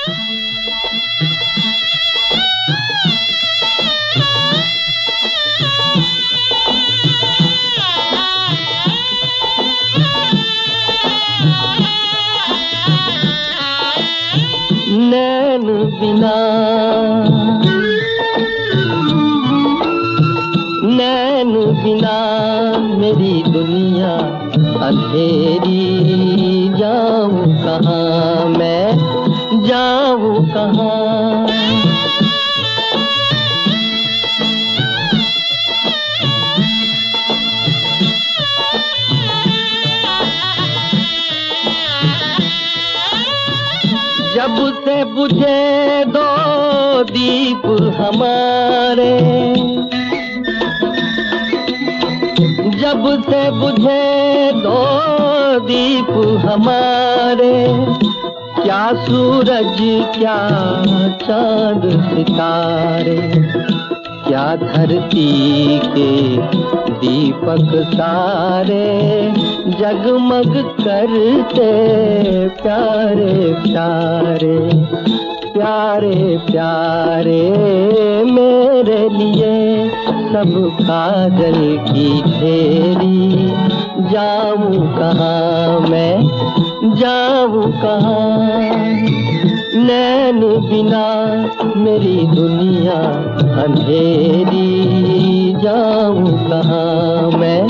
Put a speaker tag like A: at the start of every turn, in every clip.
A: नैन बिना। नैन मेरी दुनिया अंधेरी जाऊँ कहाँ? मैं जाऊँ कहाँ। जब से बुझे दो दीप हमारे जब से बुझे दो दीप हमारे क्या सूरज, क्या चाँद, सितारे, क्या धरती के दीपक सारे जगमग करते प्यारे प्यारे प्यारे प्यारे मेरे लिए सब काजल की ढेरी जाऊँ कहाँ मैं? जाऊँ कहाँ? नैन बिना मेरी दुनिया अंधेरी। जाऊँ कहाँ मैं?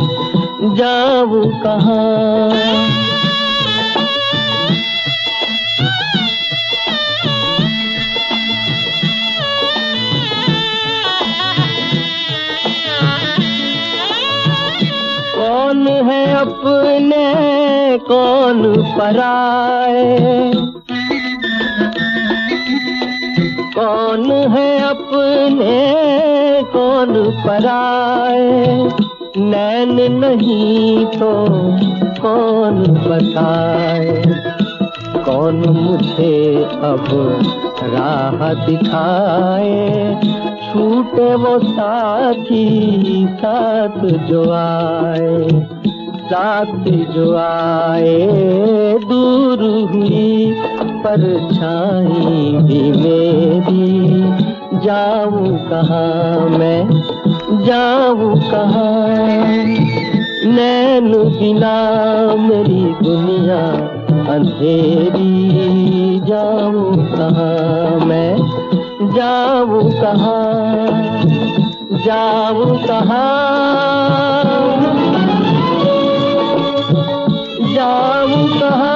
A: जाऊँ कहाँ? है अपने कौन पराए? कौन है अपने कौन पराए? नैन नहीं तो कौन बताए? कौन मुझे अब राह दिखाए? छूटे वो साथी साथ जो आए। साथ जो आए, दूर हुई परछाई भी मेरी। जाऊँ कहाँ मैं? जाऊँ कहाँ? नैन बिना मेरी दुनिया अंधेरी। जाऊँ कहाँ मैं? जाऊँ कहाँ? जाऊँ कहाँ? कहा